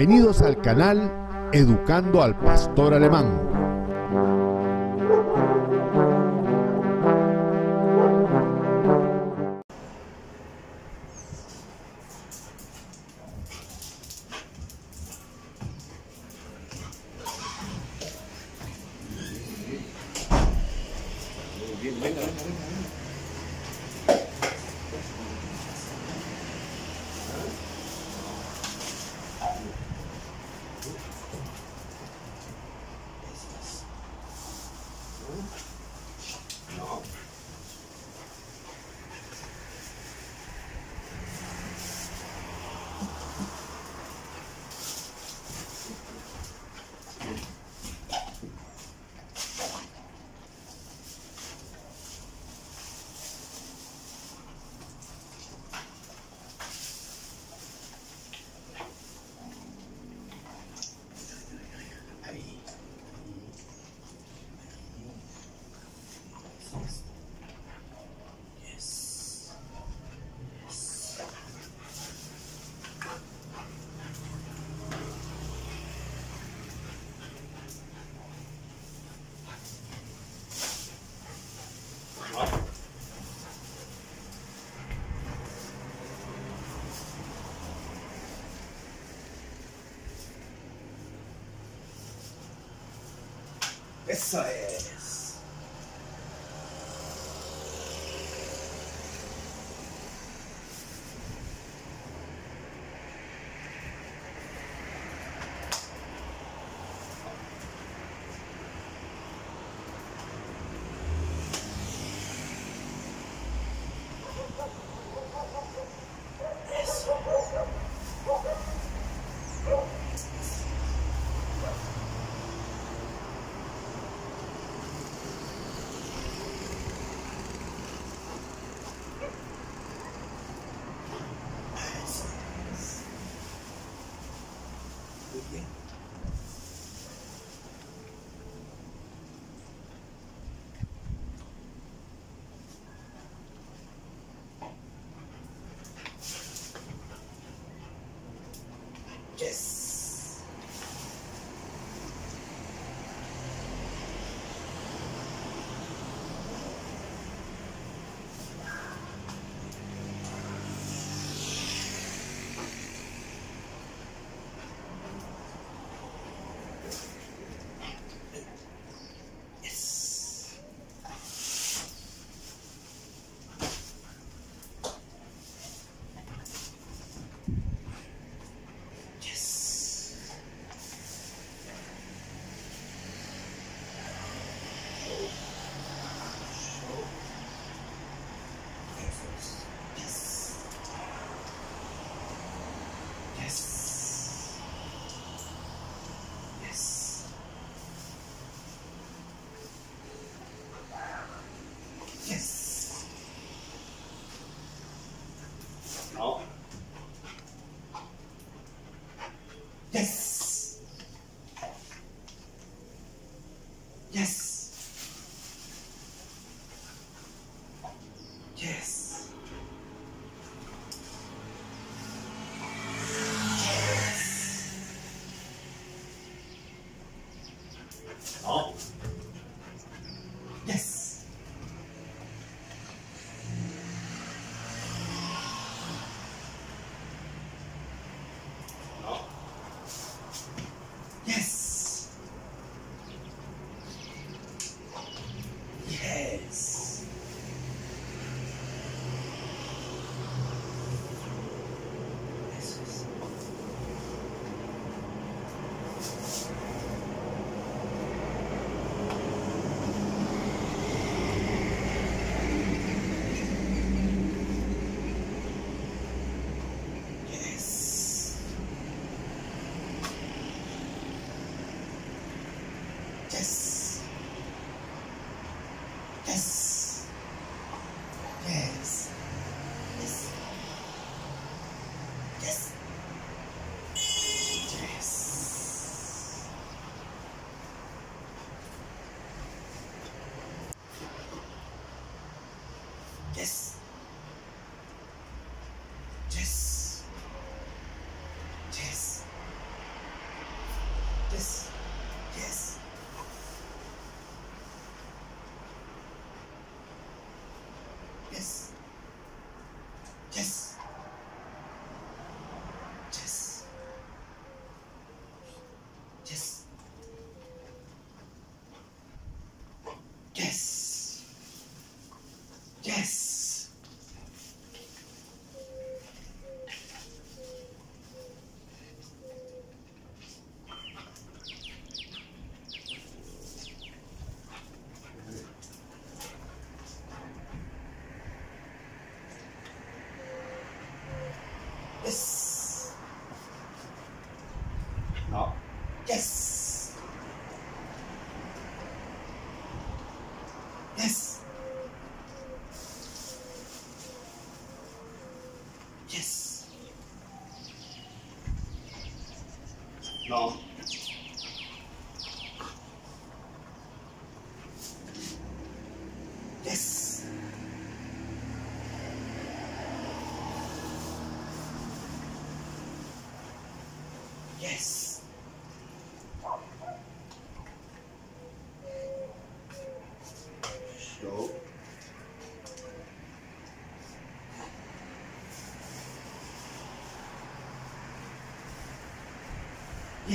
Bienvenidos al canal Educando al Pastor Alemán. Eso es. Eh,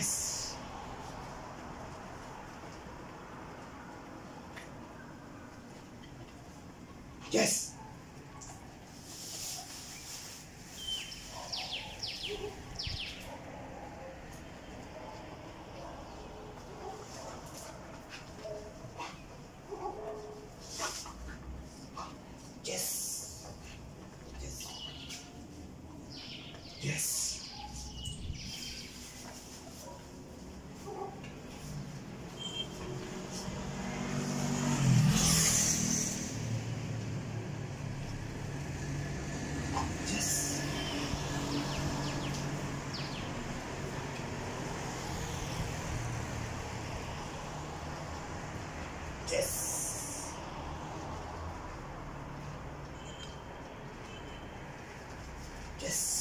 peace. Yes. Yes.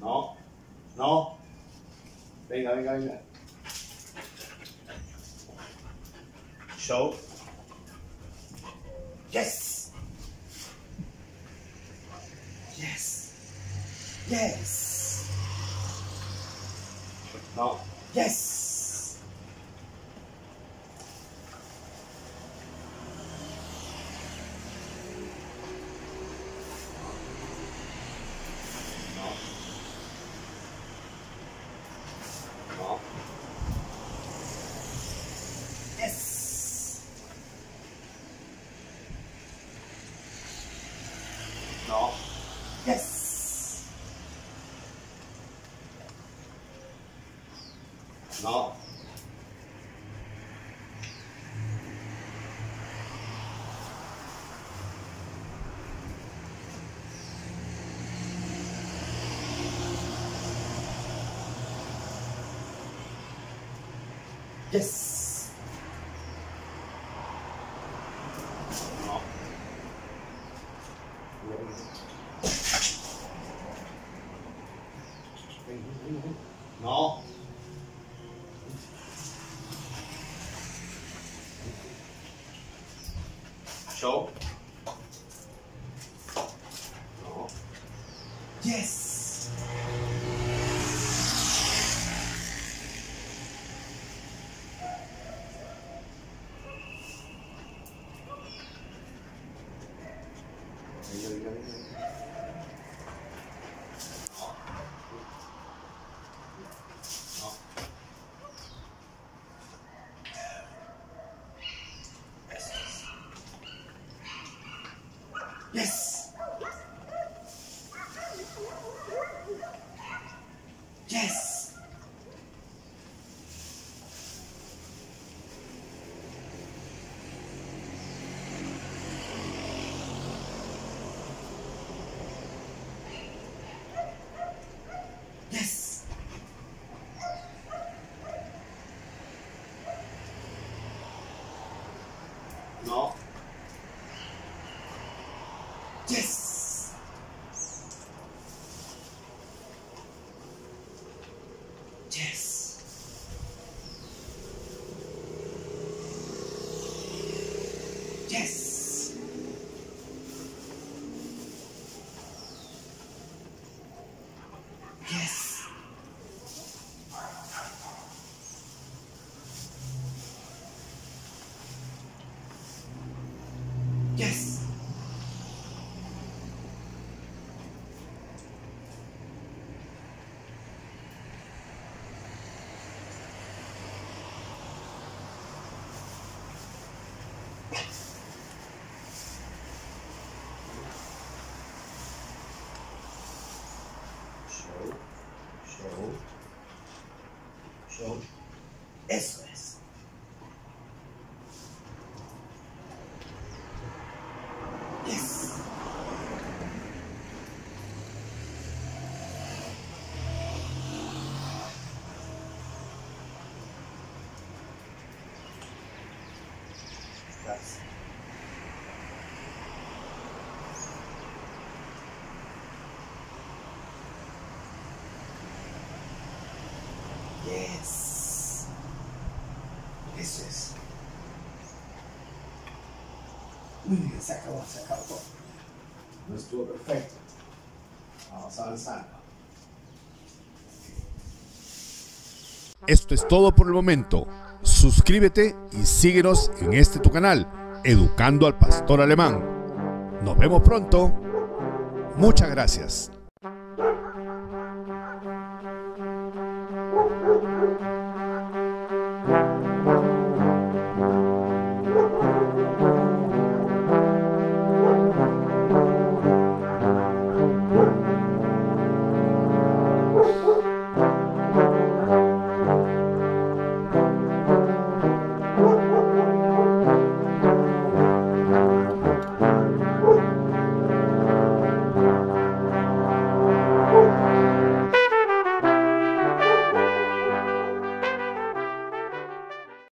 No. No. Venga, venga, venga. Show. Yes. Yes. Yes. No. Yes. Yes. No. No. Show. se acabó, se acabó todo. No estuvo perfecto. Vamos avanzando. Esto es todo por el momento. Suscríbete y síguenos en este tu canal, Educando al Pastor Alemán. Nos vemos pronto. Muchas gracias.